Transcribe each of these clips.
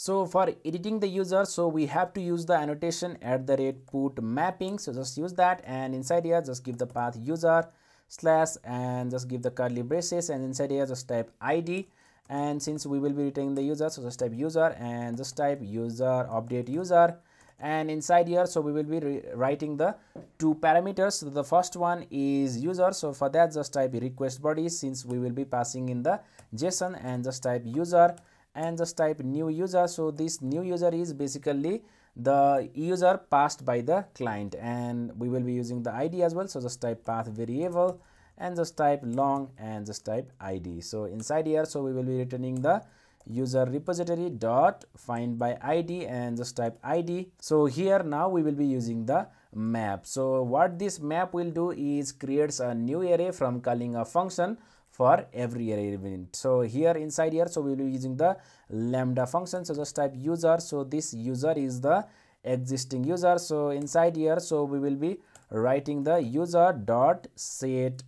So for editing the user, so we have to use the annotation at the rate put mapping. So just use that and inside here just give the path user slash and just give the curly braces and inside here just type id and since we will be returning the user so just type user and just type user update user. And inside here so we will be writing the two parameters. So the first one is user. So for that just type request body since we will be passing in the json and just type user and just type new user. So this new user is basically the user passed by the client and we will be using the id as well. So just type path variable and just type long and just type id so inside here so we will be returning the user repository dot find by id and just type id so here now we will be using the map. So what this map will do is creates a new array from calling a function for every array element so here inside here so we will be using the lambda function. So just type user. So this user is the existing user. So inside here so we will be writing the user dot set.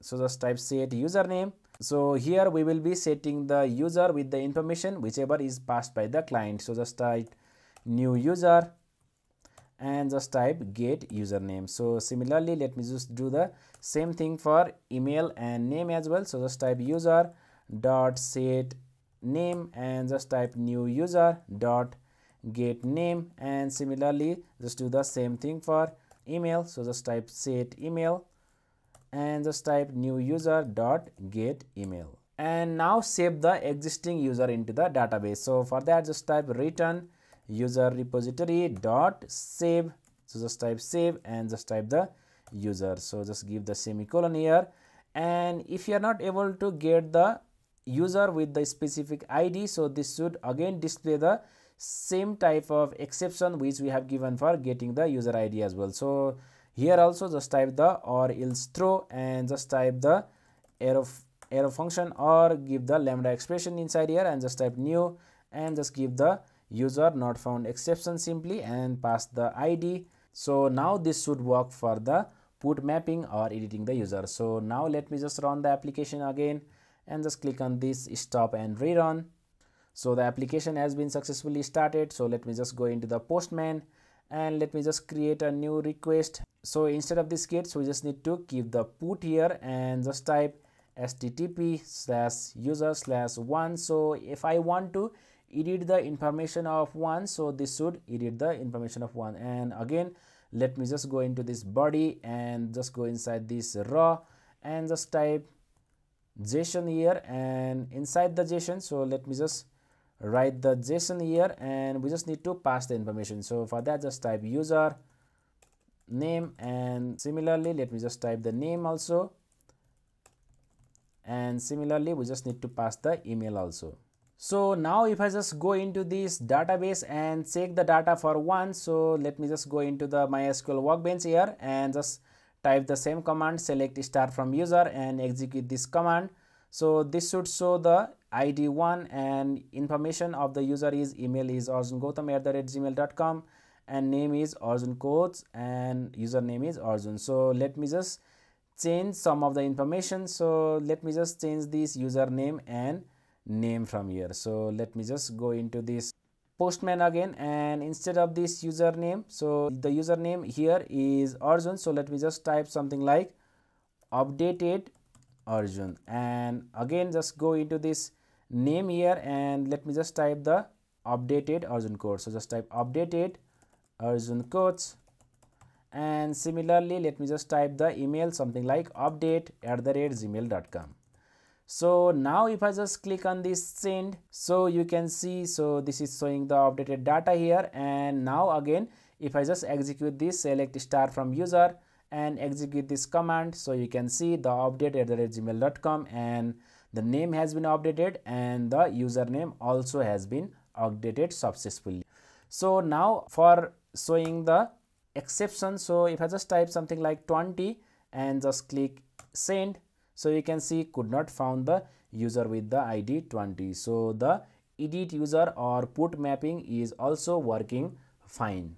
So just type set username. So here we will be setting the user with the information whichever is passed by the client. So just type new user and just type get username. So similarly let me just do the same thing for email and name as well. So just type user dot set name and just type new user dot get name. And similarly just do the same thing for email. So just type set email and just type new user dot get email. And now save the existing user into the database. So for that just type return user repository dot save. So just type save and just type the user. So just give the semicolon here. And if you are not able to get the user with the specific id so this should again display the same type of exception which we have given for getting the user id as well. So here also just type the or else throw and just type the arrow arrow function or give the lambda expression inside here and just type new and just give the user not found exception simply and pass the id so now this should work for the put mapping or editing the user. So now let me just run the application again and just click on this stop and rerun. So the application has been successfully started. So let me just go into the postman and let me just create a new request. So instead of this get so we just need to keep the put here and just type http slash user slash one. So if i want to edit the information of one. So this should edit the information of one. And again let me just go into this body and just go inside this raw and just type json here and inside the json. So let me just write the json here and we just need to pass the information. So for that just type user name and similarly let me just type the name also. And similarly we just need to pass the email also so now if i just go into this database and check the data for one so let me just go into the mysql workbench here and just type the same command select star from user and execute this command. So this should show the id one and information of the user is email is arjungautam at gmail.com and name is arjun coach and username is arjun. So let me just change some of the information. So let me just change this username and name from here. So let me just go into this postman again and instead of this username so the username here is arjun. So let me just type something like updated Arjun. And again just go into this name here and let me just type the updated Arjun code so just type updated Arjun codes and similarly let me just type the email something like update at the rate gmail.com so now if I just click on this send so you can see so this is showing the updated data here. And now again if I just execute this select star from user and execute this command. So you can see the update at the gmail.com and the name has been updated and the username also has been updated successfully. So now for showing the exception so if i just type something like 20 and just click send so you can see could not found the user with the id 20 so the edit user or put mapping is also working fine